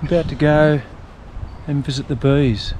I'm about to go and visit the bees.